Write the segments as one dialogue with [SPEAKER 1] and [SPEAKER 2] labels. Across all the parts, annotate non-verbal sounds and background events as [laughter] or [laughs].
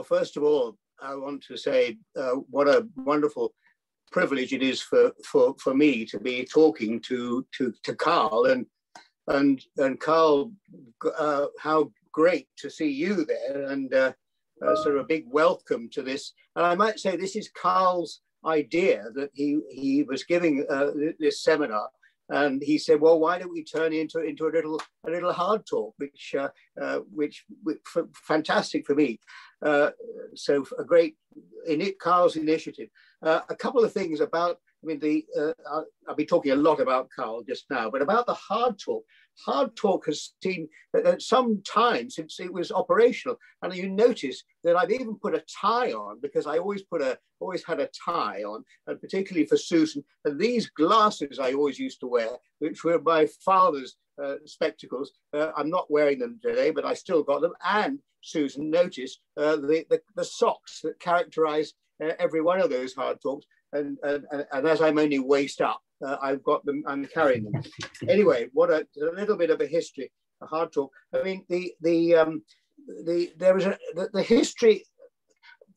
[SPEAKER 1] Well, first of all, I want to say uh, what a wonderful privilege it is for, for, for me to be talking to, to, to Karl. And, and, and Karl, uh, how great to see you there. And uh, sort of a big welcome to this. And I might say this is Karl's idea that he, he was giving uh, this seminar and he said, "Well, why don't we turn into into a little a little hard talk, which uh, uh, which, which fantastic for me." Uh, so a great in it, Karl's initiative. Uh, a couple of things about. I mean, the uh, I'll, I'll, be talking a lot about Karl just now, but about the hard talk. Hard Talk has seen some time since it was operational, and you notice that I've even put a tie on because I always put a always had a tie on, and particularly for Susan. And these glasses I always used to wear, which were my father's uh, spectacles. Uh, I'm not wearing them today, but I still got them. And Susan noticed uh, the, the, the socks that characterize uh, every one of those hard talks. And, and, and as I'm only waist up, uh, I've got them, I'm carrying them. anyway, what a, a, little bit of a history, a hard talk. I mean, the, the, um, the, there was a, the, the history,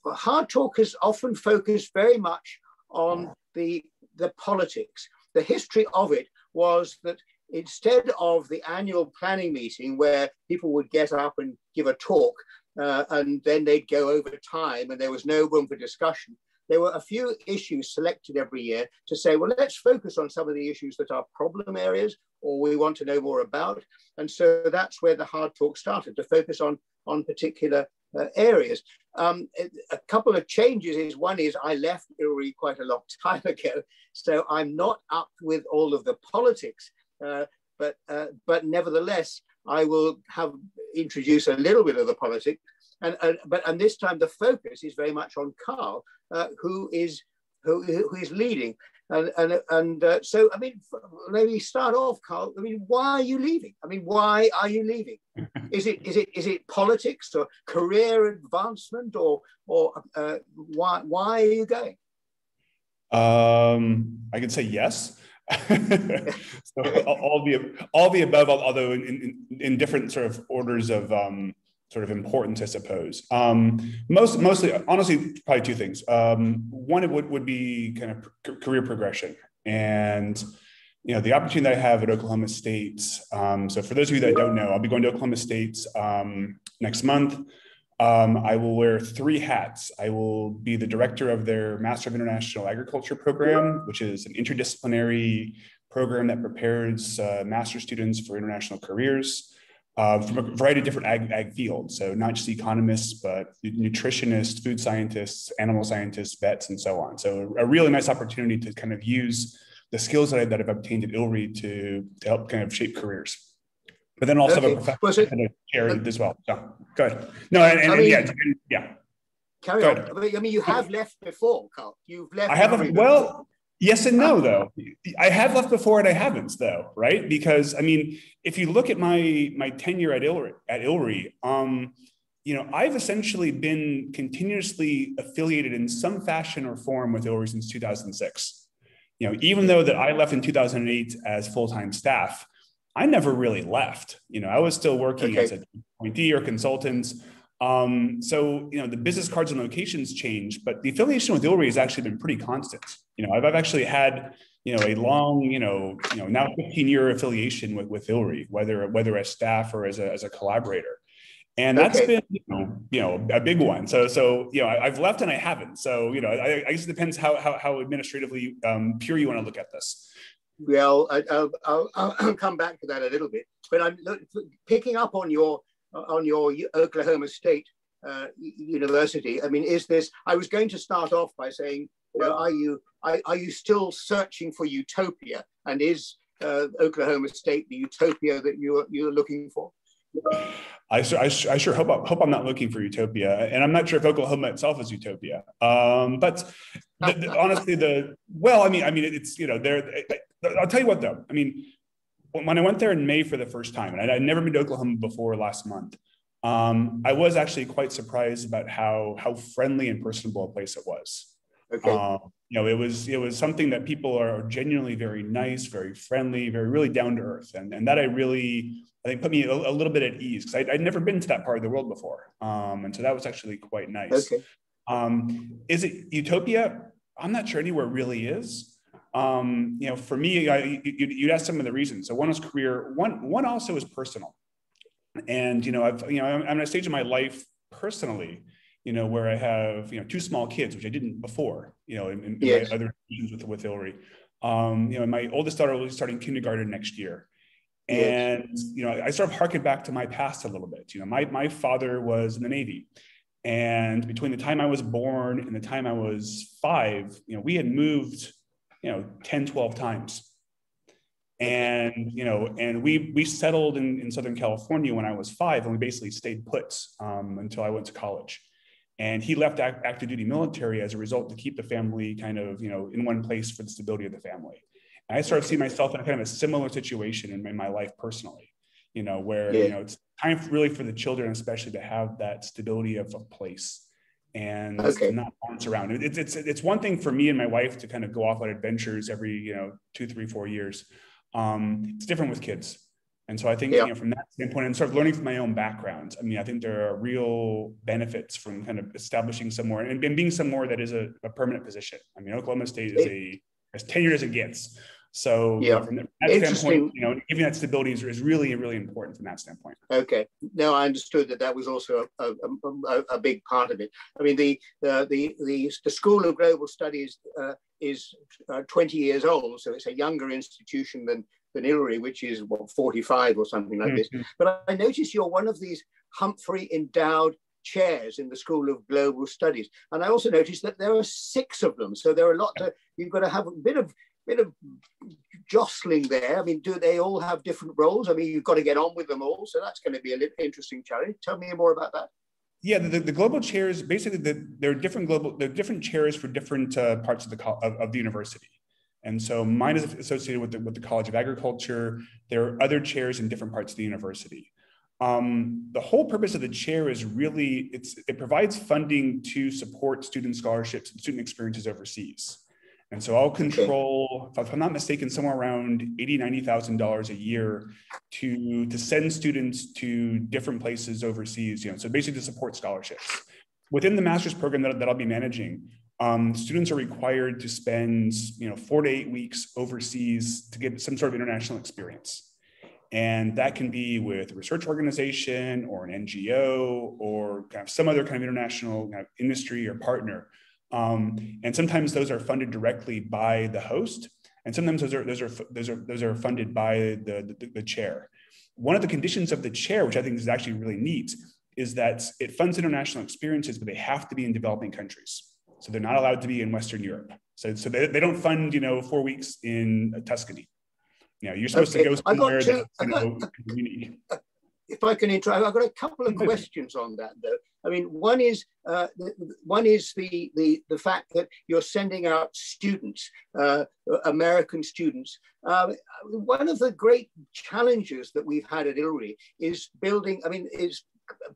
[SPEAKER 1] hard talk has often focused very much on the, the politics. The history of it was that instead of the annual planning meeting where people would get up and give a talk uh, and then they'd go over time and there was no room for discussion, there were a few issues selected every year to say, well, let's focus on some of the issues that are problem areas or we want to know more about. And so that's where the hard talk started to focus on, on particular uh, areas. Um, a couple of changes is one is I left ILRI quite a long [laughs] time ago, so I'm not up with all of the politics, uh, but uh, but nevertheless I will have introduce a little bit of the politics and, and but and this time the focus is very much on Karl, uh, who is who, who is leading. And and and uh, so I mean, maybe start off, Karl. I mean, why are you leaving? I mean, why are you leaving? [laughs] Is it is it is it politics or career advancement or or uh, why why are you going?
[SPEAKER 2] Um, I can say yes. [laughs] [laughs] so all the all the above, although in, in, in different sort of orders of um, sort of importance, I suppose. Um, most, mostly, honestly, probably two things. Um, one, it would, would be kind of career progression. And, you know, the opportunity that I have at Oklahoma State. Um, so for those of you that don't know, I'll be going to Oklahoma State um, next month. Um, I will wear three hats. I will be the director of their Master of International Agriculture program, which is an interdisciplinary program that prepares uh, master students for international careers uh, from a variety of different ag, ag fields. So not just economists, but nutritionists, food scientists, animal scientists, vets, and so on. So a really nice opportunity to kind of use the skills that, I, that I've obtained at ILRI to, to help kind of shape careers. But then also okay. have a professor kind of uh, as well. So go ahead. No, and, and, mean, yeah, yeah.
[SPEAKER 1] Carry on. I mean, you have left before, Karl. You've left.
[SPEAKER 2] I have. Well, Yes and no, though. I have left before and I haven't, though, right? Because I mean, if you look at my my tenure at ILRI, at ILRI, um, you know, I've essentially been continuously affiliated in some fashion or form with ILRI since 2006. You know, even though that I left in 2008 as full time staff, I never really left. You know, I was still working okay. as a appointee or consultant. Um, so, you know, the business cards and locations change, but the affiliation with ILRI has actually been pretty constant. You know, I've, I've actually had, you know, a long, you know, you know, now 15 year affiliation with, with ILRI, whether, whether as staff or as a, as a collaborator. And that's okay. been, you know, you know, a big one. So, so, you know, I, have left and I haven't. So, you know, I, I guess it depends how, how, how administratively um, pure you want to look at this.
[SPEAKER 1] Well, I, will I'll [clears throat] come back to that a little bit, but I'm picking up on your on your Oklahoma State uh, University. I mean, is this? I was going to start off by saying, you know, are you are, are, you still searching for utopia? And is uh, Oklahoma State the utopia that you're you're looking for?
[SPEAKER 2] I, I, I sure hope, hope I'm not looking for utopia, and I'm not sure if Oklahoma itself is utopia. Um, but the, the, honestly, the well, I mean, I mean, it's you know, there. I'll tell you what, though. I mean, when I went there in May for the first time, and I'd never been to Oklahoma before last month, um, I was actually quite surprised about how how friendly and personable a place it was. Okay. Um, you know, it was it was something that people are genuinely very nice, very friendly, very really down to earth, and and that I really I think put me a, a little bit at ease because I'd, never been to that part of the world before. Um, and so that was actually quite nice. Okay. Um, is it utopia? I'm not sure anywhere really is. Um, you know, for me, I, you, you'd ask some of the reasons. So one is career. One, one also is personal. And you know, I've you know, I'm, I'm at a stage in my life personally, you know, where I have you know two small kids, which I didn't before. You know, in, in yes. my other decisions with with ILRI. Um, you know, my oldest daughter will be starting kindergarten next year. And yes. you know, I sort of harken back to my past a little bit. You know, my my father was in the Navy. And between the time I was born and the time I was five, you know, we had moved, you know, 10, 12 times. And, you know, and we we settled in, in Southern California when I was five, and we basically stayed put um, until I went to college. And he left active duty military as a result to keep the family kind of, you know, in one place for the stability of the family. And I started seeing myself in kind of a similar situation in, in my life personally, you know, where, yeah. you know, it's time really for the children, especially to have that stability of a place and okay. not bounce around. It's, it's, it's one thing for me and my wife to kind of go off on adventures every, you know, two, three, four years. Um, it's different with kids. And so I think, yeah. you know, from that standpoint and sort of learning from my own background, I mean, I think there are real benefits from kind of establishing somewhere and, and being somewhere that is a, a, permanent position. I mean, Oklahoma State is a as tenured as it gets. So yeah. from that standpoint, you know, giving that stability is, is really, really important from that standpoint.
[SPEAKER 1] Okay. No, I understood that that was also a, a, a big part of it. I mean, the uh, the, the the School of Global Studies uh, is uh, 20 years old, so it's a younger institution than than ILRI, which is what 45 or something like mm-hmm. this. But I notice you're one of these Humphrey endowed chairs in the School of Global Studies. And I also noticed that there are six of them. So there are a lot to, you've got to have a bit of bit of jostling there. I mean, do they all have different roles? I mean, you've got to get on with them all. So that's going to be an interesting challenge. Tell me more about that.
[SPEAKER 2] Yeah, the, the global chairs basically the, there are different global there are different chairs for different uh, parts of the of, of, the university, and so mine is associated with the, with the College of Agriculture. There are other chairs in different parts of the university. Um, the whole purpose of the chair is really it's it provides funding to support student scholarships and student experiences overseas. And so I'll control, if I'm not mistaken, somewhere around eighty, ninety thousand dollars a year to to send students to different places overseas. You know, so basically to support scholarships. Within the master's program that, that I'll be managing, um, students are required to spend you know four to eight weeks overseas to get some sort of international experience. And that can be with a research organization or an NGO or kind of some other kind of international kind of industry or partner um, and sometimes those are funded directly by the host, and sometimes those are those are those are those are funded by the, the, the chair. One of the conditions of the chair, which I think is actually really neat, is that it funds international experiences, but they have to be in developing countries. So they're not allowed to be in Western Europe. So, so they, they don't fund, you know, four weeks in Tuscany. You know, you're supposed okay. to go somewhere that's, you know, unique
[SPEAKER 1] if I can interrupt, I've got a couple of [laughs] questions on that though. I mean, one is uh, one is the, the the fact that you're sending out students, uh, American students. Uh, one of the great challenges that we've had at ILRI is building. I mean, is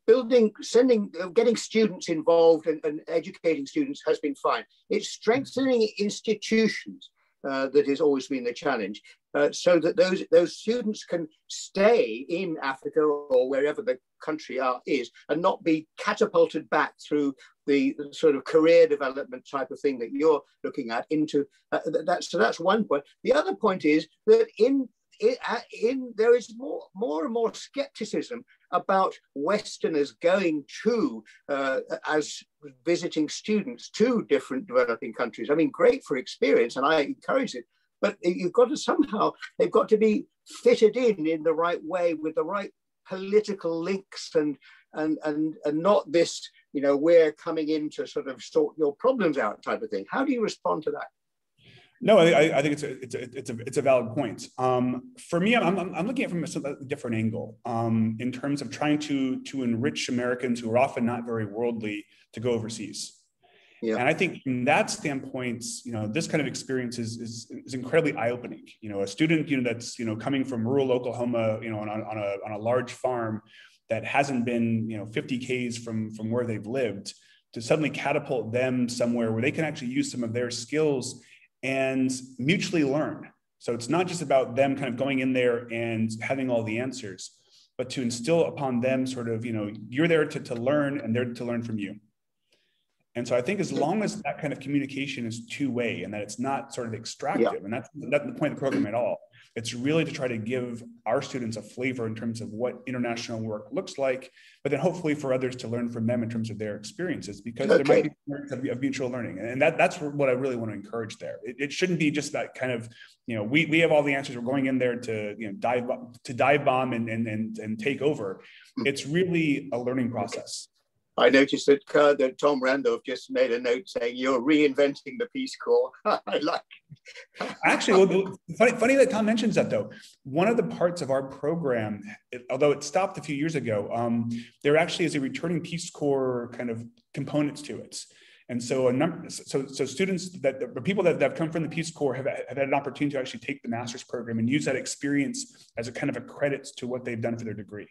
[SPEAKER 1] building, sending, getting students involved and, and educating students has been fine. It's strengthening institutions uh, that has always been the challenge, uh, so that those those students can stay in Africa or wherever the country are, is and not be catapulted back through the sort of career development type of thing that you're looking at into uh, that. So that's one point. The other point is that in in, in, there is more, more and more skepticism about Westerners going to uh, as visiting students to different developing countries. I mean, great for experience, and I encourage it. But you've got to somehow they've got to be fitted in in the right way with the right political links and and and and not this you know we're coming in to sort of sort your problems out type of thing. How do you respond to that?
[SPEAKER 2] No, I, I, think it's a, it's a, it's a, it's a valid point. Um, for me, I'm, I'm, looking at it from a different angle um, in terms of trying to, to enrich Americans who are often not very worldly to go overseas. Yeah. And I think from that standpoint, you know, this kind of experience is, is, is incredibly eye-opening. You know, a student, you know, that's, you know, coming from rural Oklahoma, you know, on, on, a, on a large farm that hasn't been, you know, 50 Ks from, from where they've lived to suddenly catapult them somewhere where they can actually use some of their skills and mutually learn. So it's not just about them kind of going in there and having all the answers. but to instill upon them sort of, you know, you're there to, to learn and they're to learn from you. And so I think as long as that kind of communication is two way and that it's not sort of extractive, yeah. and that's not the point of the program at all. It's really to try to give our students a flavor in terms of what international work looks like, but then hopefully for others to learn from them in terms of their experiences, because okay. there might be of mutual learning. And that, that's what I really want to encourage there. It, it, shouldn't be just that kind of, you know, we, we have all the answers. We're going in there to, you know, dive to dive bomb and, and, and, and take over. Hmm. It's really a learning process.
[SPEAKER 1] I noticed that, uh, that Tom Randolph just made a note saying you're reinventing the Peace Corps. [laughs] I like.
[SPEAKER 2] Actually, well, funny, funny that Tom mentions that though. One of the parts of our program, it, although it stopped a few years ago, um, there actually is a returning Peace Corps kind of components to it. And so a number, so, so students that the people that, have come from the Peace Corps have, have had an opportunity to actually take the master's program and use that experience as a kind of a credit to what they've done for their degree.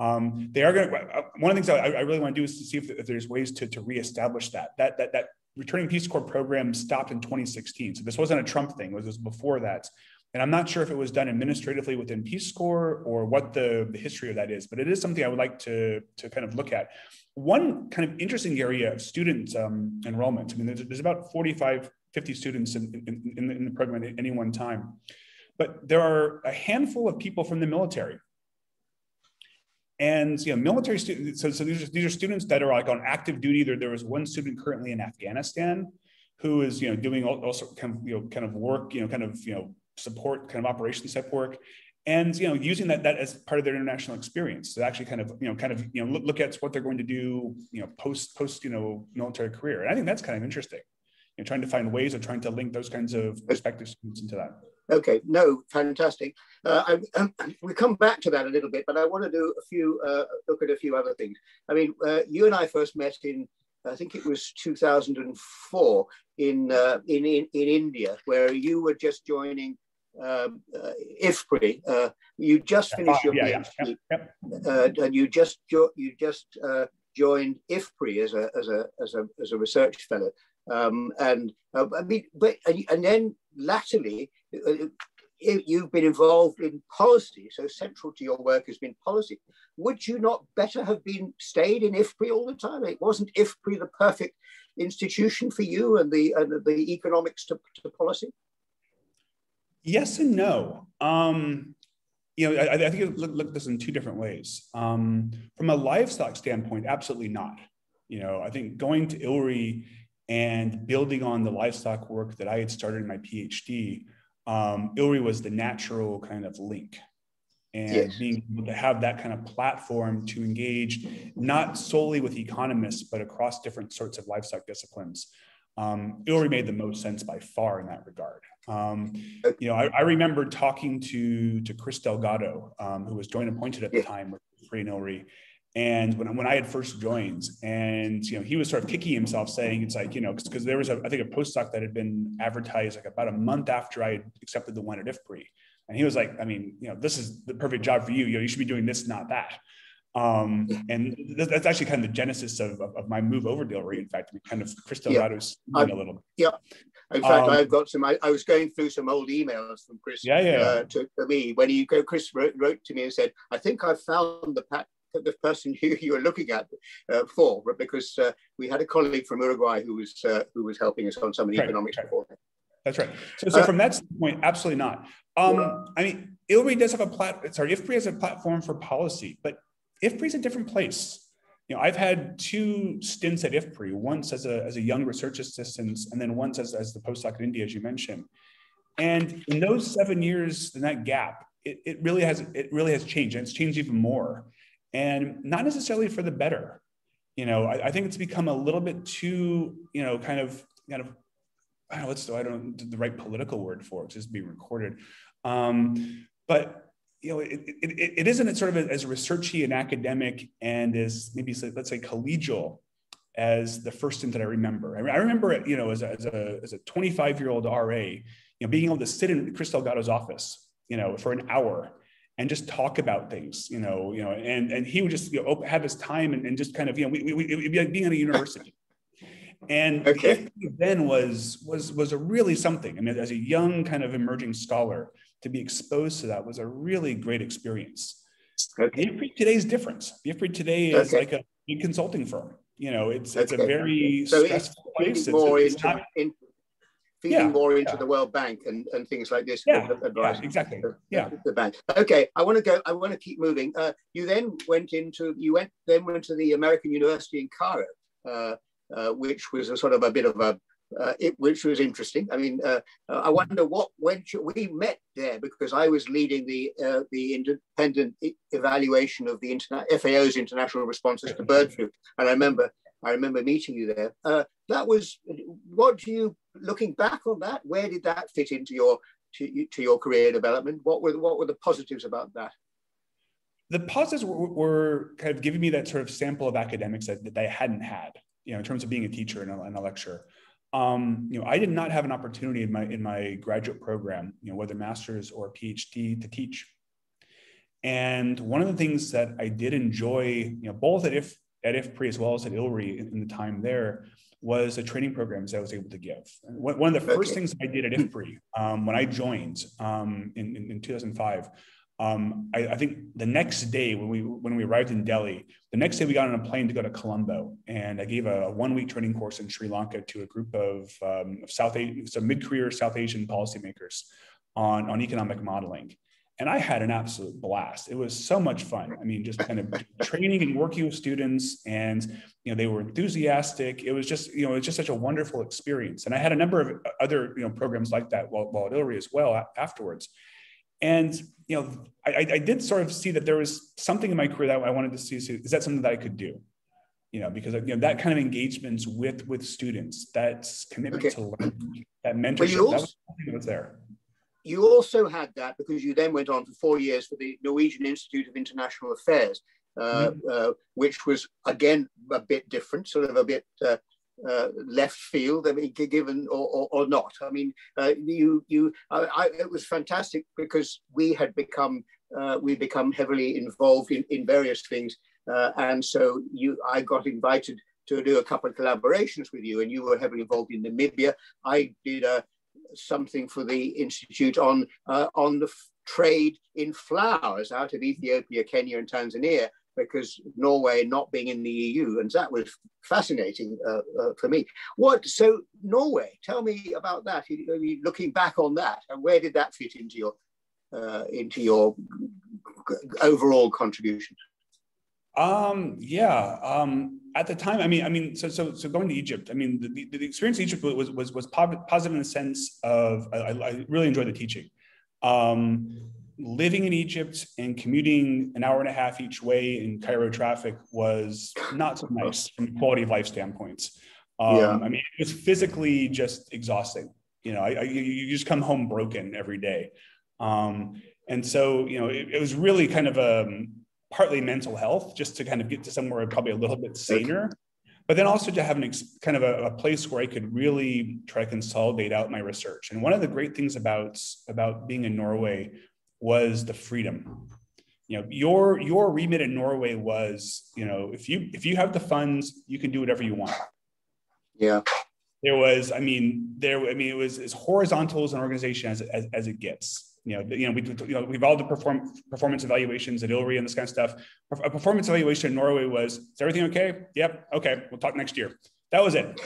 [SPEAKER 2] Um, they are going to, uh, one of the things I, I, really want to do is to see if, if there's ways to, to reestablish that. That, that, that returning Peace Corps program stopped in 2016. So this wasn't a Trump thing, it was before that. And I'm not sure if it was done administratively within Peace Corps or what the, the history of that is, but it is something I would like to, to kind of look at. One kind of interesting area of student um, enrollment, I mean, there's, there's, about 45, 50 students in, in, in, in the program at any one time, but there are a handful of people from the military and you know, military students. So, so these are these are students that are like on active duty. There, there was one student currently in Afghanistan who is you know doing also kind of you know kind of work you know kind of you know support kind of operations type work and you know using that that as part of their international experience to actually kind of you know kind of you know look, look at what they're going to do you know post post you know military career and i think that's kind of interesting you know trying to find ways of trying to link those kinds of prospective students into that
[SPEAKER 1] Okay, no, fantastic. Uh, I, um, [clears throat] we come back to that a little bit, but I want to do a few, uh, look at a few other things. I mean, uh, you and I first met in, I think it was 2004 in, uh, in, in, in, India, where you were just joining um, uh, IFPRI. Uh, you just finished your yeah, PhD, yeah, and you just, you just joined IFPRI as a, as a, as a, as a research fellow. Um, and I mean, but, and, and then latterly, uh, you've been involved in policy, so central to your work has been policy. Would you not better have been stayed in IFPRI all the time? It wasn't IFPRI the perfect institution for you and the and the economics to, to policy?
[SPEAKER 2] Yes and no. Um, you know, I, I think look, look at this in two different ways. Um, from a livestock standpoint, absolutely not. You know, I think going to ILRI and building on the livestock work that I had started in my PhD um, ILRI was the natural kind of link. And yes. being able to have that kind of platform to engage not solely with economists, but across different sorts of livestock disciplines. Um, ILRI made the most sense by far in that regard. Um, you know, I, I, remember talking to, to Chris Delgado, um, who was joint appointed at the time with IFPRI ILRI, and when, when I had first joined, and you know, he was sort of kicking himself, saying it's like you know, because there was a, I think a postdoc that had been advertised like about a month after I had accepted the one at IFPRI, and he was like, I mean, you know, this is the perfect job for you. You know, you should be doing this, not that. Um, and that's actually kind of the genesis of, of, of my move over to ILRI. In fact, we kind of Chris yeah. a little. Bit.
[SPEAKER 1] Yeah. In fact, um, I've got some. I, I, was going through some old emails from Chris.
[SPEAKER 2] Yeah, yeah. Uh,
[SPEAKER 1] to, to, me when he Chris wrote, wrote to me and said, "I think I've found the pat the person [laughs] you, you were looking at uh, for, because uh, we had a colleague from Uruguay who was uh, who was helping us on some of the right, economics right. before.
[SPEAKER 2] That's right. So, so uh, from that point, absolutely not. Um, I mean, ILRI does have a plat. Sorry, IFPRI has a platform for policy, but IFPRI is a different place. You know, I've had two stints at IFPRI, once as a, as a young research assistant, and then once as, as the postdoc in India, as you mentioned. And in those seven years, in that gap, it, it really has it really has changed, and it's changed even more and not necessarily for the better. You know, I, I think it's become a little bit too, you know, kind of, kind of, I don't know, the, I don't know the right political word for it, just be recorded. Um, but you know, it, it, it isn't sort of as researchy and academic and as maybe let's say collegial as the first stint that I remember. I, remember, it, you know, as a, as a, as a 25 year old RA, you know, being able to sit in Chris Delgado's office, you know, for an hour and just talk about things, you know, you know, and and he would just you know, have his time and, and just kind of you know we, we, it'd be like being at a university. And [laughs] okay. then was was was a really something. I mean, as a young kind of emerging scholar, to be exposed to that was a really great experience. Okay. IFPRI today is different. IFPRI today is okay. like a big consulting firm. You know, it's it's a very so stressful
[SPEAKER 1] it's place. More it's, it's not, in, feeding yeah, more into yeah. the World Bank and, and things like this.
[SPEAKER 2] Yeah, yeah exactly.
[SPEAKER 1] The,
[SPEAKER 2] yeah,
[SPEAKER 1] the bank. Okay, I want to go. I want to keep moving. Uh, you then went into you went then went to the American University in Cairo, uh, uh, which was a sort of a bit of a uh, it, which was interesting. I mean, uh, uh, I wonder what when we met there because I was leading the uh, the independent evaluation of the interna- FAO's international responses to bird flu, and I remember I remember meeting you there. Uh, that was what do you looking back on that? Where did that fit into your to, to your career development? What were what were the positives about that?
[SPEAKER 2] The positives were, were kind of giving me that sort of sample of academics that, that I hadn't had, you know, in terms of being a teacher and a, and a lecturer. Um, you know, I did not have an opportunity in my in my graduate program, you know, whether master's or PhD, to teach. And one of the things that I did enjoy, you know, both at if at IFPRI as well as at ILRI in, in the time there, was the training programs I was able to give. One of the first things I did at IFPRI um, when I joined um, in, in, in 2005 um, I, I, think the next day when we when we arrived in Delhi, the next day we got on a plane to go to Colombo, and I gave a, a one week training course in Sri Lanka to a group of, um, of South Asian, so mid career South Asian policymakers on on economic modeling, and I had an absolute blast. It was so much fun. I mean, just kind of training and working with students, and you know they were enthusiastic. It was just you know it's just such a wonderful experience, and I had a number of other you know programs like that while, while at ILRI as well afterwards. And you know, I, I did sort of see that there was something in my career that I wanted to see. Is that something that I could do? You know, because you know that kind of engagements with with students, that's commitment okay. to learning, that mentorship, also, that was something that was there.
[SPEAKER 1] You also had that because you then went on for four years for the Norwegian Institute of International Affairs, uh, mm-hmm. uh, which was again a bit different, sort of a bit uh, uh, left field. I mean, given or, or, or not. I mean, uh, you you. I, I, it was fantastic because we had become uh, we become heavily involved in, in various things, uh, and so you I got invited to do a couple of collaborations with you, and you were heavily involved in Namibia. I did a something for the institute on uh, on the trade in flowers out of Ethiopia, Kenya, and Tanzania because Norway not being in the EU, and that was fascinating uh, uh, for me. What so Norway? Tell me about that. Looking back on that, and where did that fit into your uh, into your overall contribution?
[SPEAKER 2] Um, yeah. Um, at the time, I mean, I mean, so so so going to Egypt. I mean, the, the, experience in Egypt was was was positive in the sense of I, I really enjoyed the teaching. Um, living in Egypt and commuting an hour and a half each way in Cairo traffic was not so nice from quality of life standpoints. Um, yeah. I mean, it was physically just exhausting. You know, I, I, you just come home broken every day. Um, and so, you know, it, it was really kind of a um, partly mental health just to kind of get to somewhere probably a little bit saner. But then also to have an ex- kind of a, a place where I could really try to consolidate out my research. And one of the great things about about being in Norway was the freedom. You know, your your remit in Norway was, you know, if you if you have the funds, you can do whatever you want.
[SPEAKER 1] Yeah.
[SPEAKER 2] There was, I mean, there, I mean, it was as horizontal as an organization as, as, as it gets. You know, you know, we, you know, we've all the perform, performance evaluations at ILRI and this kind of stuff. A performance evaluation in Norway was, is everything okay? Yep. Okay. We'll talk next year. That was it.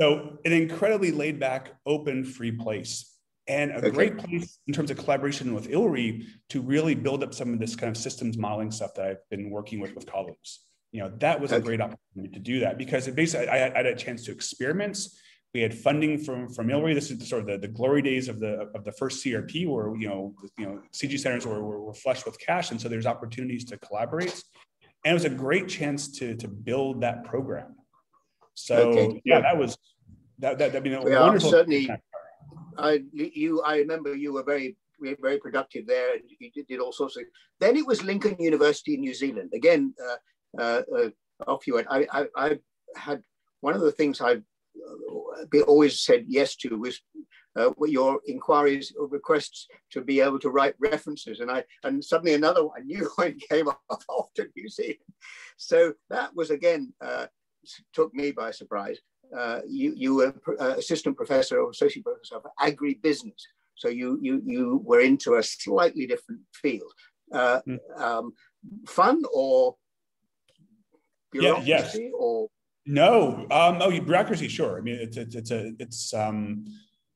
[SPEAKER 2] so an incredibly laid back, open, free place and a okay. great place in terms of collaboration with ILRI to really build up some of this kind of systems modeling stuff that I've been working with with colleagues. You know, that was okay. a great opportunity to do that because it basically I had, I had, a chance to experiment. We had funding from from ILRI. This is sort of the, the glory days of the of the first CRP, where you know you know CG centers were, were, were flush with cash, and so there's opportunities to collaborate. And it was a great chance to to build that program. So okay. yeah, that was that that, that I mean,
[SPEAKER 1] yeah, wonderful. Certainly, I you I remember you were very very productive there and you did, did all sorts of then it was Lincoln University in New Zealand again uh, uh, uh, off you went I, I, I had one of the things I always said yes to was uh, your inquiries or requests to be able to write references and I and suddenly another one [laughs] new one came up after New Zealand so that was again uh, took me by surprise uh, you, you were uh, assistant professor or associate professor of agribusiness. So you, you, you were into a slightly different field. Uh, mm. um, fun or bureaucracy
[SPEAKER 2] yeah, yes.
[SPEAKER 1] or
[SPEAKER 2] no? Um, oh, bureaucracy, sure. I mean, it's it's it's a it's um,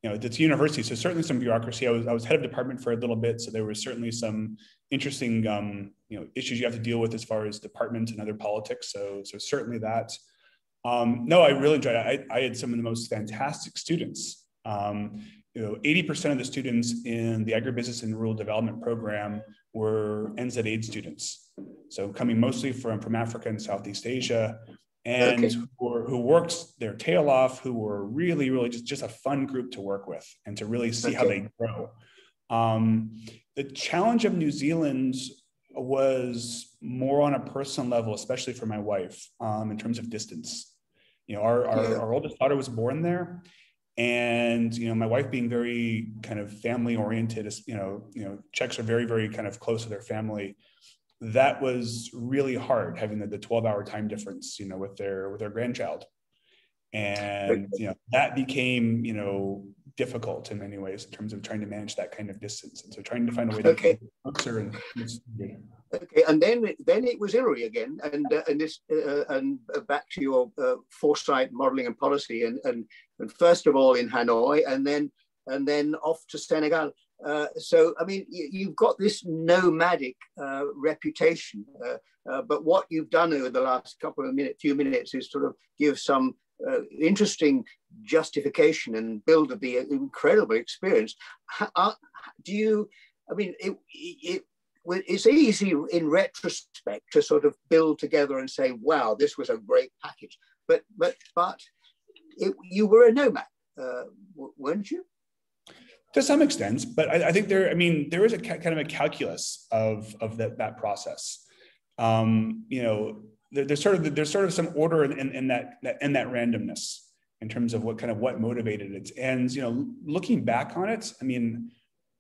[SPEAKER 2] you know it's a university, so certainly some bureaucracy. I was I was head of department for a little bit, so there was certainly some interesting um, you know issues you have to deal with as far as department and other politics. So so certainly that. Um, no, I really enjoyed it. I, I had some of the most fantastic students. Um, you know, 80% of the students in the agribusiness and rural development program were NZ students. So coming mostly from, from Africa and Southeast Asia and okay. who, were, who, worked their tail off, who were really, really just, just a fun group to work with and to really see okay. how they grow. Um, the challenge of New Zealand was more on a personal level, especially for my wife, um, in terms of distance. You know, our, our, yeah. our oldest daughter was born there, and you know my wife being very kind of family oriented you know you know czechs are very very kind of close to their family that was really hard having the, the 12 hour time difference you know with their with their grandchild. And you know that became you know difficult in many ways in terms of trying to manage that kind of distance. And so trying to find a way to
[SPEAKER 1] okay. and Okay, and then then it was ILRI again, and uh, and this uh, and uh, back to your uh, foresight, modelling, and policy, and, and and first of all in Hanoi, and then and then off to Senegal. Uh, so I mean, you, have got this nomadic uh, reputation, but what you've done over the last couple of minutes, few minutes, is sort of give some interesting justification and build of the incredible experience. How, do you? I mean, it, it it's easy in retrospect to sort of build together and say, wow, this was a great package. But but but it, you were a nomad, uh, weren't you?
[SPEAKER 2] To some extent, but I, I, think there. I mean, there is a kind of a calculus of of that that process. Um, you know, there, there's sort of there's sort of some order in, in, in that in that randomness in terms of what kind of what motivated it. And you know, looking back on it, I mean,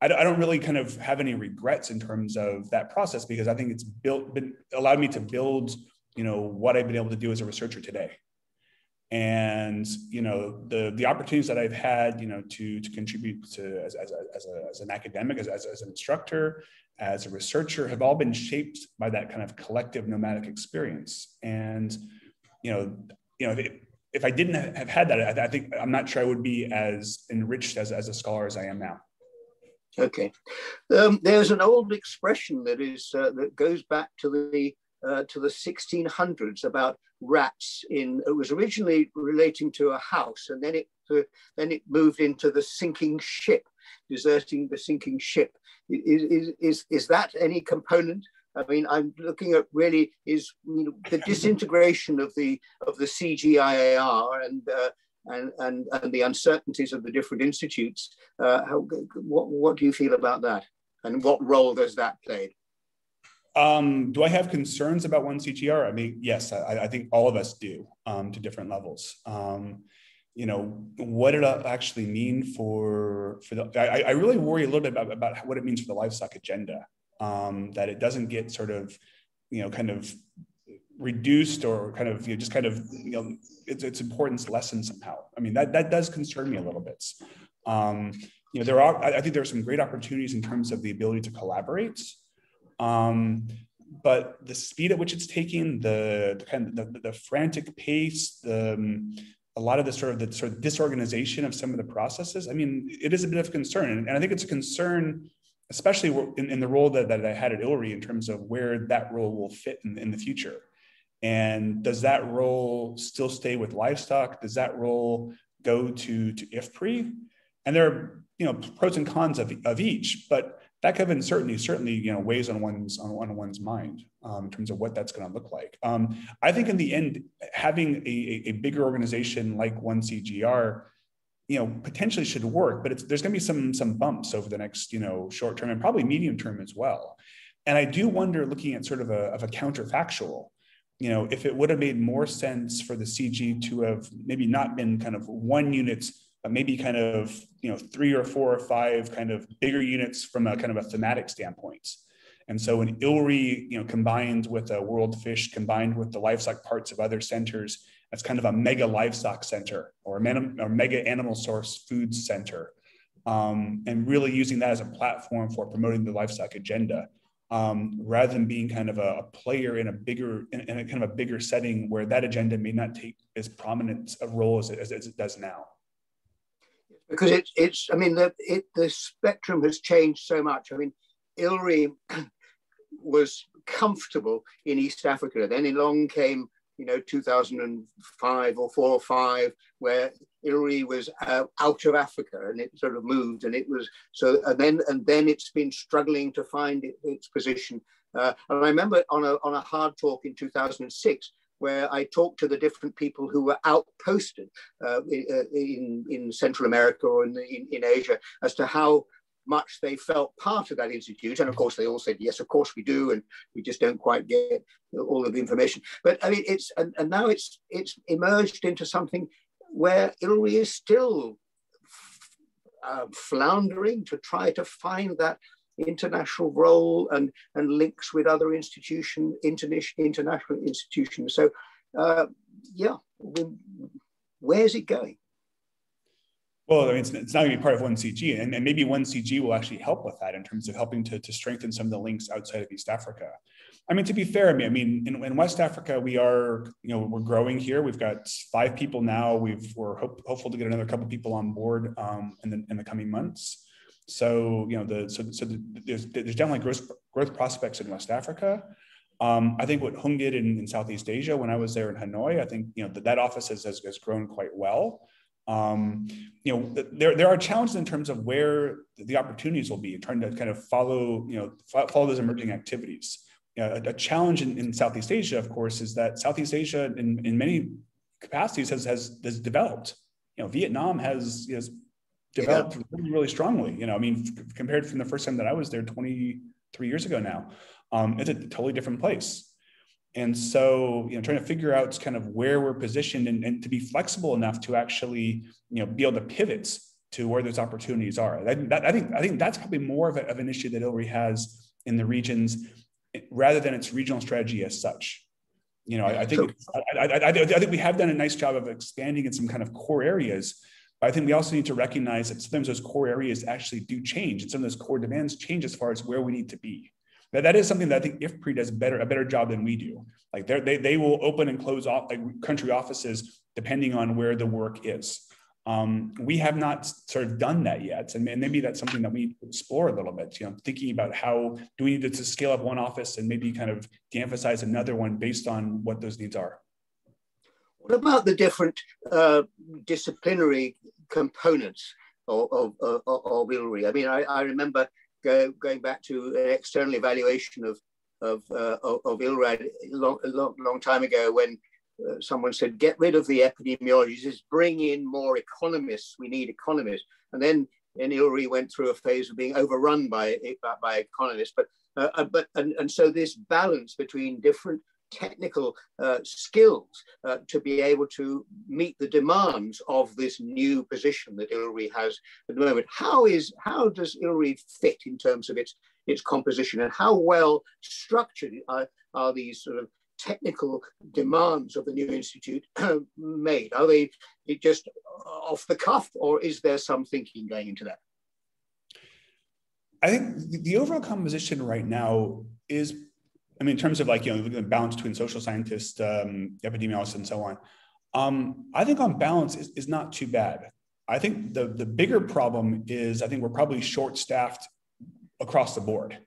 [SPEAKER 2] I don't really kind of have any regrets in terms of that process because I think it's built, been allowed me to build, you know, what I've been able to do as a researcher today. And you know the the opportunities that I've had, you know, to to contribute to as as, as, a, as an academic, as, as, as an instructor, as a researcher, have all been shaped by that kind of collective nomadic experience. And you know, you know, if, if I didn't have had that, I, I think I'm not sure I would be as enriched as as a scholar as I am now.
[SPEAKER 1] Okay, um, there's an old expression that is uh, that goes back to the uh, to the 1600s about rats. In it was originally relating to a house, and then it uh, then it moved into the sinking ship, deserting the sinking ship. Is is is, is that any component? I mean, I'm looking at really is you know, the disintegration of the of the CGIAR and uh, and, and, and the uncertainties of the different institutes. Uh, how, what, what do you feel about that? And what role does that play?
[SPEAKER 2] Um, do I have concerns about one CTR? I mean, yes, I, I think all of us do um, to different levels. Um, you know, what it actually mean for for the? I, I really worry a little bit about, about what it means for the livestock agenda. Um, that it doesn't get sort of, you know, kind of reduced or kind of you know, just kind of you know its, its importance lessened somehow. I mean that that does concern me a little bit. Um, you know there are I think there are some great opportunities in terms of the ability to collaborate, um, but the speed at which it's taking, the, the kind of the, the frantic pace, the um, a lot of the sort of the sort of disorganization of some of the processes. I mean, it is a bit of a concern, and I think it's a concern especially in, in, the role that, that I had at ILRI in terms of where that role will fit in, in the future. And does that role still stay with livestock? Does that role go to, to IFPRI? And there are you know pros and cons of, of each, but that kind of uncertainty certainly you know weighs on one's on, on one's mind um, in terms of what that's going to look like. Um, I think in the end, having a, a bigger organization like one CGIAR, you know, potentially should work, but it's there's going to be some some bumps over the next you know short term and probably medium term as well. And I do wonder, looking at sort of a, of a counterfactual, you know, if it would have made more sense for the CG to have maybe not been kind of one unit, but maybe kind of, you know, three or four or five kind of bigger units from a kind of a thematic standpoint. And so when ILRI, you know, combined with a World Fish, combined with the livestock parts of other centers, that's kind of a mega livestock center or a, man, or mega animal source food center. Um, and really using that as a platform for promoting the livestock agenda um, rather than being kind of a, a player in a bigger, in, in, a kind of a bigger setting where that agenda may not take as prominent a role as it, as it does now?
[SPEAKER 1] Because it's, it's I mean, the, it, the spectrum has changed so much. I mean, ILRI [clears throat] was comfortable in East Africa. Then along came, you know, 2005 or four or five, where ILRI was uh, out of Africa and it sort of moved, and it was so. And then and then it's been struggling to find it, its position. Uh, and I remember on a on a hard talk in 2006 where I talked to the different people who were outposted uh, in, in Central America or in, in, in Asia as to how much they felt part of that institute. And of course, they all said, yes, of course we do. And we just don't quite get all of the information. But I mean, it's, and, and now it's, it's emerged into something where ILRI is still uh, floundering to try to find that international role and, and links with other institution, international, international institutions. So uh, yeah, where's it going?
[SPEAKER 2] Well, I mean, it's, it's not going to be part of 1CG, and, and maybe 1CG will actually help with that in terms of helping to, to strengthen some of the links outside of East Africa. I mean, to be fair, I mean, I mean, in, in West Africa, we are, you know, we're growing here. We've got five people now. We've we're hope, hopeful to get another couple people on board um, in the in the coming months. So, you know, the so so the, there's there's definitely growth growth prospects in West Africa. Um, I think what Hung did in, in, Southeast Asia when I was there in Hanoi, I think you know that, that office has, has, grown quite well. Um, you know, there, there are challenges in terms of where the opportunities will be, trying to kind of follow, you know, follow those emerging activities. You know, a, a, challenge in, in, Southeast Asia, of course, is that Southeast Asia, in, in many capacities, has, has, has developed. You know, Vietnam has, has developed yeah. really, really strongly. You know, I mean, f- compared from the first time that I was there 23 years ago now, um, it's a totally different place. And so, you know, trying to figure out kind of where we're positioned and, and to be flexible enough to actually, you know, be able to pivot to where those opportunities are. That, that, I think I think that's probably more of, a, of an issue that ILRI has in the regions, rather than its regional strategy as such. You know, I, I think I, I, I, think we have done a nice job of expanding in some kind of core areas. But I think we also need to recognize that sometimes those core areas actually do change, and some of those core demands change as far as where we need to be. Now, that is something that I think IFPRI does better a better job than we do. Like they they will open and close off like country offices depending on where the work is. Um, we have not sort of done that yet, and maybe that's something that we explore a little bit. You know, thinking about how do we need to scale up one office and maybe kind of de-emphasize another one based on what those needs are.
[SPEAKER 1] What about the different uh, disciplinary components of, of, of, of ILRI? I mean, I, I remember go, going back to an external evaluation of of, uh, of, ILRAD a long, long, time ago when uh, someone said, get rid of the epidemiologists, bring in more economists. We need economists. And then and ILRI went through a phase of being overrun by, by economists. But, uh, uh, but and, and so this balance between different technical uh, skills uh, to be able to meet the demands of this new position that ILRI has at the moment. How is how does ILRI fit in terms of its its composition, and how well structured are, are these sort of technical demands of the new institute [clears throat] made? Are they just off the cuff, or is there some thinking going into that?
[SPEAKER 2] I think the overall composition right now is I mean, in terms of like, you know, the balance between social scientists, um, epidemiologists, and so on, um, I think on balance is, is not too bad. I think the, the bigger problem is I think we're probably short staffed across the board.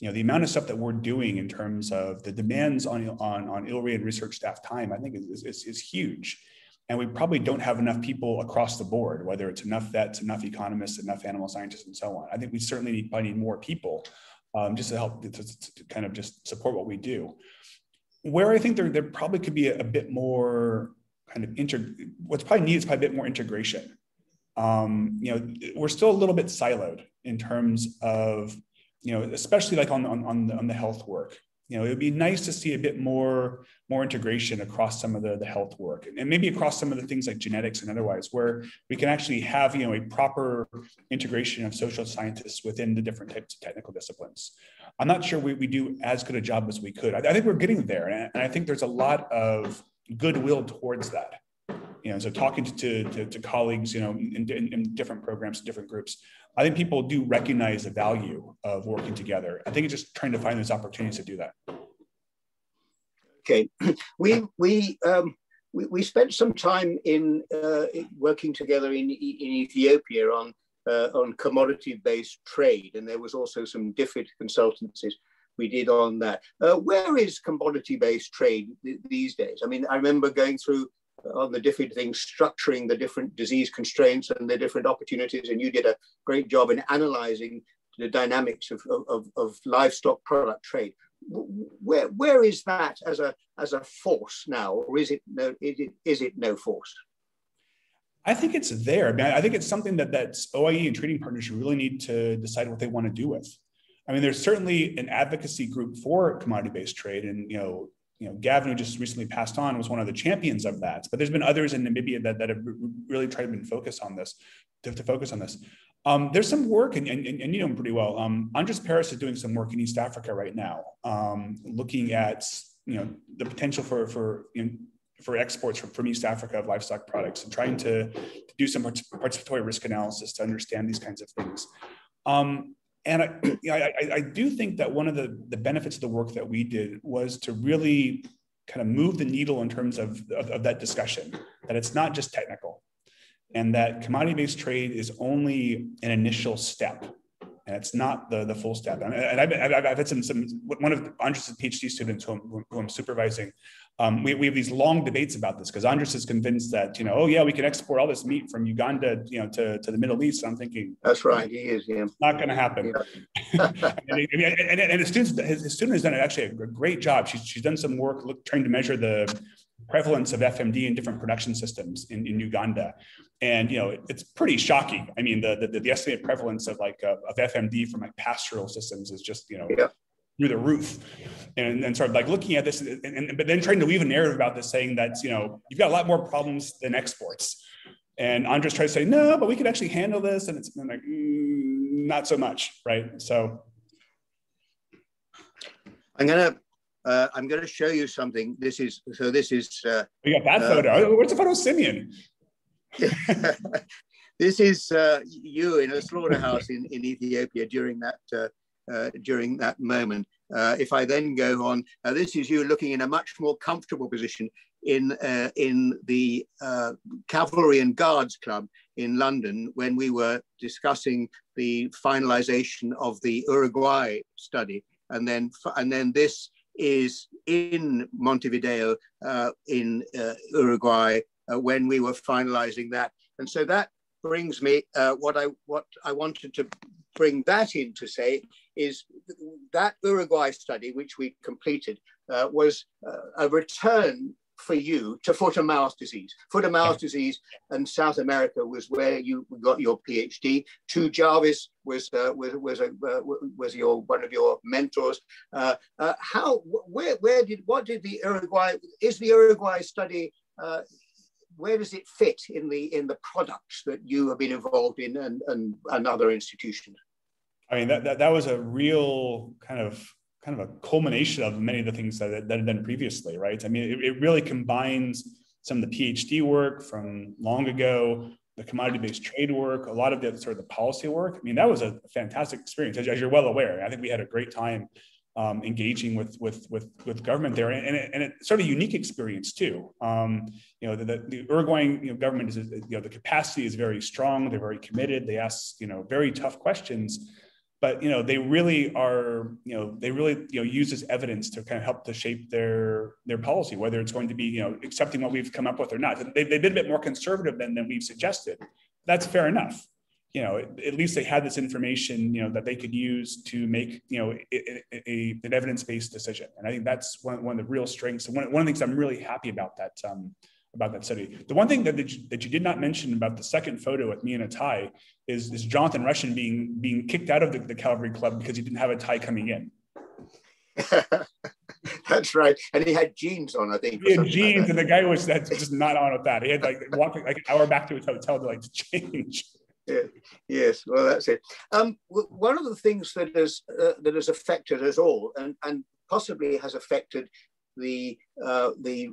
[SPEAKER 2] You know, the amount of stuff that we're doing in terms of the demands on, on, on ILRI and research staff time, I think is, is, is huge. And we probably don't have enough people across the board, whether it's enough vets, enough economists, enough animal scientists, and so on. I think we certainly need, need more people um, just to help to, to, kind of just support what we do. Where I think there, there probably could be a, a bit more kind of inter, what's probably needed is probably a bit more integration. Um, you know, we're still a little bit siloed in terms of, you know, especially like on, on, on, the, on the health work you know, it would be nice to see a bit more more integration across some of the, the health work and maybe across some of the things like genetics and otherwise, where we can actually have, you know, a proper integration of social scientists within the different types of technical disciplines. I'm not sure we, we do as good a job as we could. I, I think we're getting there. And, and I think there's a lot of goodwill towards that. You know, so talking to, to, to colleagues, you know, in, in, in, different programs, different groups, I think people do recognize the value of working together. I think it's just trying to find those opportunities to do that.
[SPEAKER 1] Okay, [clears throat] we we um, we, we spent some time in uh, working together in in Ethiopia on uh, on commodity-based trade, and there was also some DFID consultancies we did on that. Uh, where is commodity-based trade th these days? I mean, I remember going through on the different things, structuring the different disease constraints and the different opportunities, and you did a great job in analyzing the dynamics of, of, of livestock product trade. Where, where is that as a, as a force now, or is it no, is it, is it no force?
[SPEAKER 2] I think it's there. I mean, I think it's something that that OIE and trading partners really need to decide what they want to do with. I mean, there's certainly an advocacy group for commodity-based trade, and you know, you know, Gavin, who just recently passed on, was one of the champions of that. But there's been others in Namibia that, that have really tried to focused on this, to, to focus on this. Um, there's some work, and, and, and, you know him pretty well. Um, Andres Perez is doing some work in East Africa right now, um, looking at you know the potential for for you know, for exports from, from East Africa of livestock products, and trying to, to do some participatory risk analysis to understand these kinds of things. Um, and [clears throat] I, I, I, do think that one of the, the benefits of the work that we did was to really kind of move the needle in terms of, of, of that discussion, that it's not just technical, and that commodity-based trade is only an initial step and it's not the, the full step. And, I've, I've, I've, had some, some one of Andres' PhD students who I'm, who I'm supervising um, we, we have these long debates about this because Andres is convinced that, you know, oh, yeah, we can export all this meat from Uganda, you know, to, to the Middle East. I'm thinking,
[SPEAKER 1] that's right. He is. Yeah.
[SPEAKER 2] It's not going to happen. Yeah. [laughs] and, and, and, his, students, his, his student has done actually a great job. She's, she's done some work look, trying to measure the prevalence of FMD in different production systems in, in Uganda. And, you know, it's pretty shocking. I mean, the, the, the estimated prevalence of like, uh, of FMD from like pastoral systems is just, you know, yeah through the roof and, then sort of like looking at this and, and, but then trying to weave a narrative about this saying that you know you've got a lot more problems than exports. And andres trying to say no but we could actually handle this. And it's like mm, not so much right? So
[SPEAKER 1] i'm gonna uh, i'm gonna show you something. This is so this is uh,
[SPEAKER 2] we got that uh, photo. Where's the photo of simeon? [laughs]
[SPEAKER 1] This is uh, you in a slaughterhouse in, in ethiopia during that uh, uh, during that moment. Uh, if I then go on, uh, this is you looking in a much more comfortable position in, uh, in the uh, Cavalry and Guards Club in London when we were discussing the finalization of the Uruguay study. And then, and then this is in Montevideo in Uruguay when we were finalizing that. And so that brings me what I what I wanted to bring that in to say is that Uruguay study, which we completed, uh, was uh, a return for you to foot and mouth disease. Foot and mouth disease and South America was where you got your PhD. Tu Jarvis was uh, was was, a, uh, was your one of your mentors. Uh, uh, how where where did what did the Uruguay is the Uruguay study? Uh, where does it fit in the in the products that you have been involved in and, and, and other institutions?
[SPEAKER 2] I mean, that, that, that was a real kind of kind of a culmination of many of the things that, that had done previously, right? I mean, it, it really combines some of the PhD work from long ago, the commodity-based trade work, a lot of the sort of the policy work. I mean, that was a fantastic experience, as, as you're well aware. I think we had a great time um, engaging with with with with government there, and, and, it, and it's sort of a unique experience too. Um, you know, the, the, the Uruguayan you know, government is you know the capacity is very strong. They're very committed. They ask you know very tough questions, but you know they really are you know they really you know use this evidence to kind of help to shape their their policy, whether it's going to be you know accepting what we've come up with or not. They, they've been a bit more conservative than than we've suggested. That's fair enough you know, at least they had this information, you know, that they could use to make, you know, a, a, an evidence-based decision. And I think that's one, one of the real strengths. One, one of the things I'm really happy about that, um, about that study. The one thing that, that you, that, you, did not mention about the second photo with me and a tie is, is Jonathan Rushton being, being kicked out of the, the Cavalry Club because he didn't have a tie coming in. [laughs]
[SPEAKER 1] that's right. And he had jeans on, I think.
[SPEAKER 2] He had jeans, like and the guy was that's just not on with that. He had like walk like an hour back to his hotel to like to change
[SPEAKER 1] yes, well, that's it. Um, one of the things that has uh, that has affected us all, and, and possibly has affected the uh, the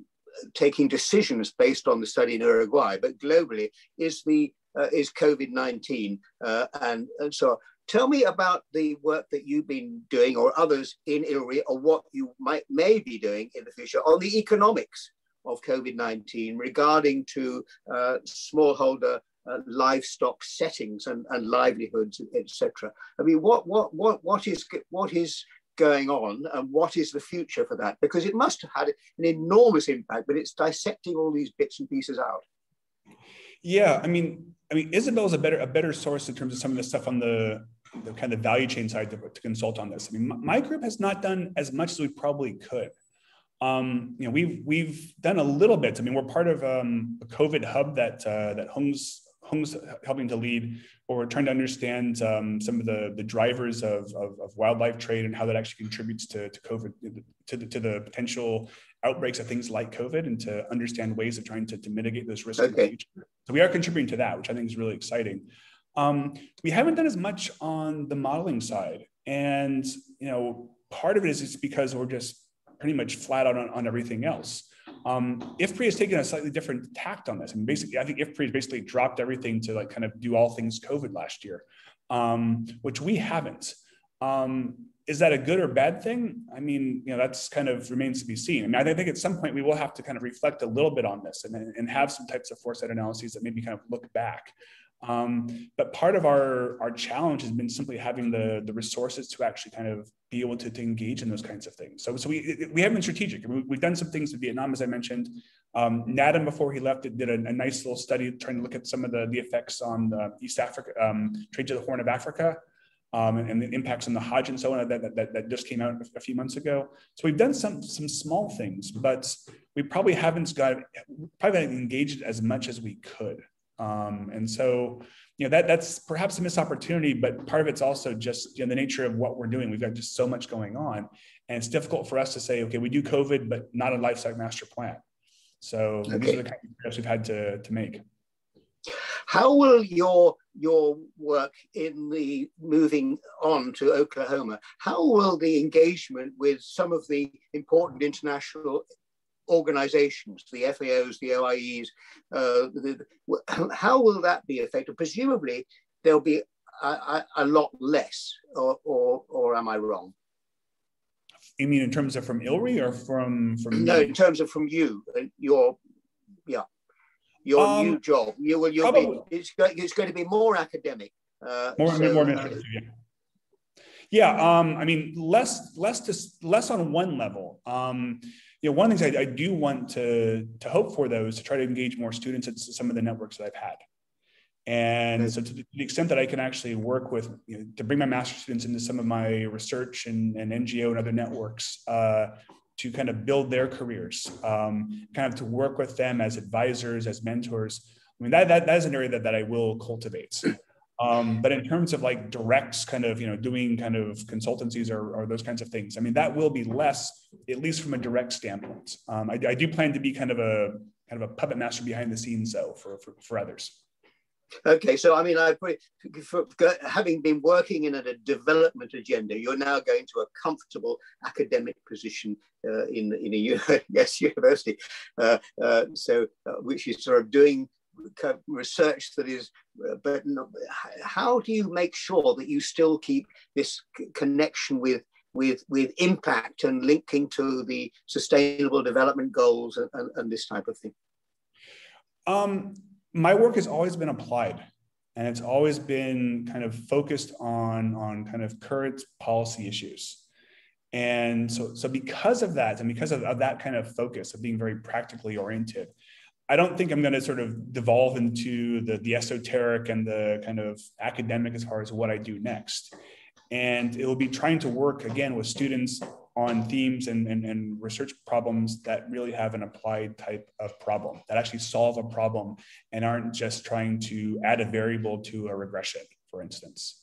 [SPEAKER 1] taking decisions based on the study in Uruguay, but globally is the uh, is COVID-19 uh, and, and so tell me about the work that you've been doing or others in ILRI or what you might may be doing in the future on the economics of COVID-19 regarding to uh, smallholder uh, livestock settings and, and livelihoods, etc. I mean, what, what, what, what, is, what is going on and what is the future for that? Because it must have had an enormous impact, but it's dissecting all these bits and pieces out.
[SPEAKER 2] Yeah, I mean, I mean, Isabel's a better a better source in terms of some of the stuff on the the kind of value chain side to, to consult on this. I mean, my group has not done as much as we probably could. Um, you know, we've we've done a little bit. I mean, we're part of um, a COVID hub that uh, that Hung's Hung's helping to lead, where we're trying to understand um, some of the the drivers of, of, of, wildlife trade and how that actually contributes to, to COVID to the, to the potential outbreaks of things like COVID and to understand ways of trying to, to mitigate those risks okay. in the future. So we are contributing to that, which I think is really exciting. Um, we haven't done as much on the modeling side. And, you know, part of it is it's because we're just pretty much flat out on, on everything else. Um, IFPRI has taken a slightly different tact on this. I and mean, basically, I think IFPRI has basically dropped everything to like kind of do all things COVID last year, um, which we haven't. Um, is that a good or bad thing? I mean, you know, that's kind of remains to be seen. I mean, I think at some point we will have to kind of reflect a little bit on this and, and have some types of foresight analyses that maybe kind of look back. Um, but part of our, our challenge has been simply having the, the resources to actually kind of be able to, to engage in those kinds of things. So, so we, we have been strategic. We, have done some things in Vietnam, as I mentioned. Um, Nadim, before he left, did a, a, nice little study trying to look at some of the, the effects on the East Africa, um, trade to the Horn of Africa. Um, and, and, the impacts on the Hajj and so on that, that, that, just came out a few months ago. So we've done some some small things, but we probably haven't got probably engaged as much as we could. Um, and so, you know, that that's perhaps a missed opportunity, but part of it's also just you know, the nature of what we're doing. We've got just so much going on, and it's difficult for us to say, okay, we do COVID, but not a livestock master plan. So okay. these are the kind of steps we've had to, to make.
[SPEAKER 1] How will your your work in the moving on to Oklahoma? How will the engagement with some of the important international organizations, the FAOs, the OIEs, uh, the, how will that be affected? Presumably, there'll be a, a, lot less, or, or, or am I wrong?
[SPEAKER 2] You mean in terms of from ILRI or from from?
[SPEAKER 1] No, in terms of from you, uh, your yeah, your um, new job. You will. You'll be. It's, it's going to be more academic. Uh,
[SPEAKER 2] more, so, more, uh, yeah. Yeah, um, I mean, less, less, to, less on one level. Um, you know, one of the things I, I, do want to, to hope for though is to try to engage more students at some of the networks that I've had. And so to the extent that I can actually work with, you know, to bring my master students into some of my research and, and NGO and other networks uh, to kind of build their careers, um, kind of to work with them as advisors, as mentors. I mean, that, that, that is an area that, that I will cultivate. Um, but in terms of like directs kind of, you know, doing kind of consultancies or, or those kinds of things, I mean, that will be less, at least from a direct standpoint. Um, I, I, do plan to be kind of a kind of a puppet master behind the scenes though for, for, for others.
[SPEAKER 1] Okay, so I mean, I for, having been working in a development agenda, you're now going to a comfortable academic position uh, in in a [laughs] yes university, uh, uh, so uh, which is sort of doing research that is, but how do you make sure that you still keep this connection with with with impact and linking to the sustainable development goals and, and, and this type of thing?
[SPEAKER 2] Um, my work has always been applied and it's always been kind of focused on on kind of current policy issues and so so because of that and because of, of that kind of focus of being very practically oriented I don't think I'm going to sort of devolve into the, the esoteric and the kind of academic as far as what I do next. And it will be trying to work again with students on themes and, and, and, research problems that really have an applied type of problem that actually solve a problem and aren't just trying to add a variable to a regression, for instance.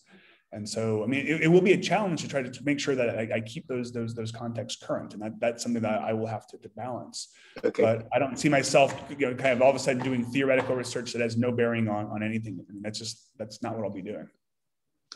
[SPEAKER 2] And so, I mean, it, it will be a challenge to try to, to make sure that I, I, keep those those those contexts current, and that, that's something that I will have to, to balance. Okay. But I don't see myself, you know, kind of all of a sudden doing theoretical research that has no bearing on on anything. I mean, that's just that's not what I'll be doing.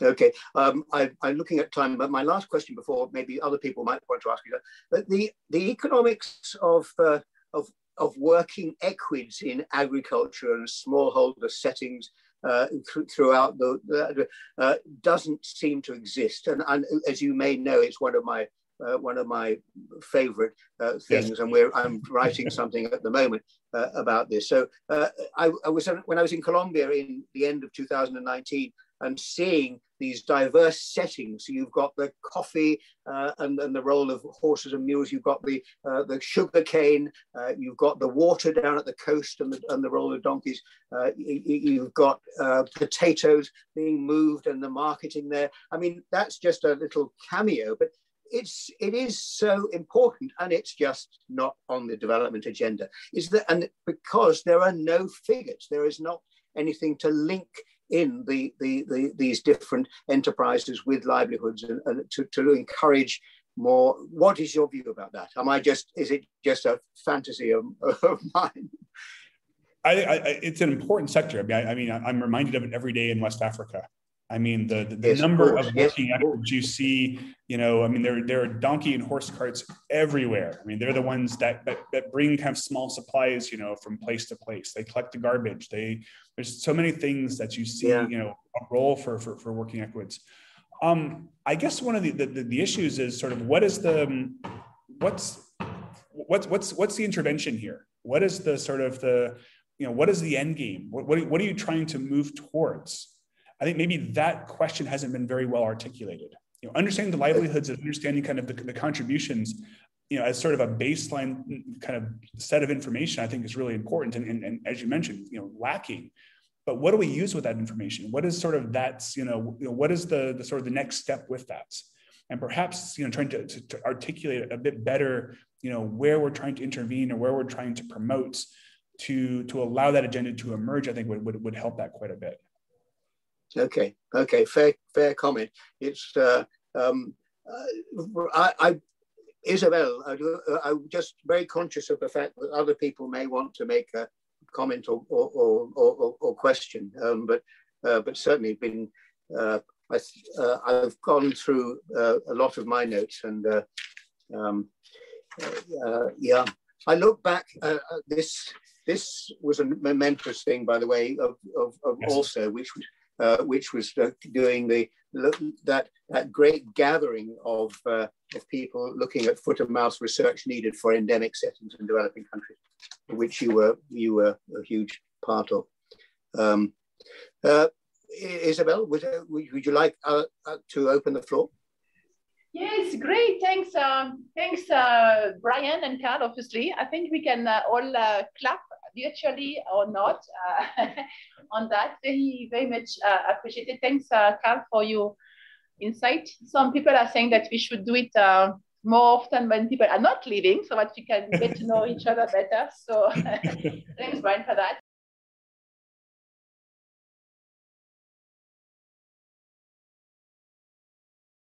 [SPEAKER 1] Okay, um, I, am looking at time, but my last question before maybe other people might want to ask you that. the the economics of uh, of of working equids in agriculture and smallholder settings uh, th throughout the, uh, doesn't seem to exist. And, and, as you may know, it's one of my uh, one of my favorite uh, things, yes. and we're I'm writing [laughs] something at the moment uh, about this. So uh, I, I, was when I was in Colombia in the end of 2019 and seeing these diverse settings. So you've got the coffee uh, and, and the role of horses and mules. You've got the uh, the sugar cane. Uh, you've got the water down at the coast and the, and the role of donkeys. Uh, you, have got uh, potatoes being moved and the marketing there. I mean, that's just a little cameo, but it's it is so important and it's just not on the development agenda is that and because there are no figures there is not anything to link in the, the, the, these different enterprises with livelihoods and, and to, to encourage more. What is your view about that? Am I just, is it just a fantasy of, of [laughs] mine?
[SPEAKER 2] I, I, it's an important sector. I mean, I, I mean, I'm reminded of it every day in West Africa. I mean, the, the, the yes, number of, of working yes, you see, you know, I mean, there, there are donkey and horse carts everywhere. I mean, they're the ones that, that, that bring kind of small supplies, you know, from place to place. They collect the garbage. They, there's so many things that you see, yeah. you know, a role for, for, for working equids. Um, I guess one of the, the, the issues is sort of what is the, what's, what's, what's, what's the intervention here? What is the sort of the, you know, what is the end game? What, what, what are you trying to move towards? I think maybe that question hasn't been very well articulated. You know, understanding the livelihoods and understanding kind of the, the contributions, you know, as sort of a baseline kind of set of information, I think is really important. And, and, and as you mentioned, you know, lacking. But what do we use with that information? What is sort of that's, you know, you know what is the, the sort of the next step with that? And perhaps, you know, trying to, to, to articulate a bit better, you know, where we're trying to intervene or where we're trying to promote to, to allow that agenda to emerge, I think would, would, would help that quite a bit.
[SPEAKER 1] Okay, okay, fair, fair comment. It's uh, um, uh, I, I, Isabel. I, am just very conscious of the fact that other people may want to make a comment or or, or, or, or question, um, but uh, but certainly been. Uh, I, have uh, gone through uh, a lot of my notes and um, yeah, I look back. this this was a momentous thing, by the way, of, of, of yes. also, which was uh, which was uh, doing the that that great gathering of uh, of people looking at foot and mouth research needed for endemic settings in developing countries, which you were you were a huge part of. Um, uh, Isabel, would, uh, would you like uh, to open the floor?
[SPEAKER 3] Yes, great. Thanks, um, thanks, Brian and Karl. Obviously, I think we can all clap virtually or not uh, [laughs] on that. Very, very much uh, appreciated. Thanks, uh, Karl, for your insight. Some people are saying that we should do it more often when people are not leaving so that we can get to know each other better. So [laughs] thanks, Brian, for that.